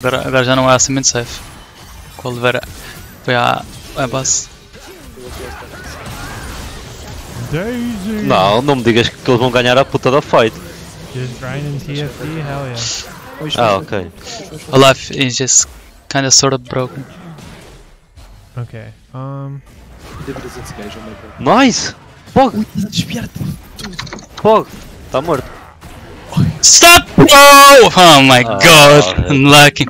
Agora, já não é assim muito safe. Com o Oliveira foi à, à base. Daisy! Não, não me digas que eles vão ganhar a puta da fight. Just grinding TFD, hell yeah. Ah, ok. Our life is just kinda sort of broken. Okay, um... Dúvidas esse gajo, oh my god. Nice! Fogo! Desviar-te. Fogo! Está morto. Stop! Oh! Oh my oh, god, I'm lucky.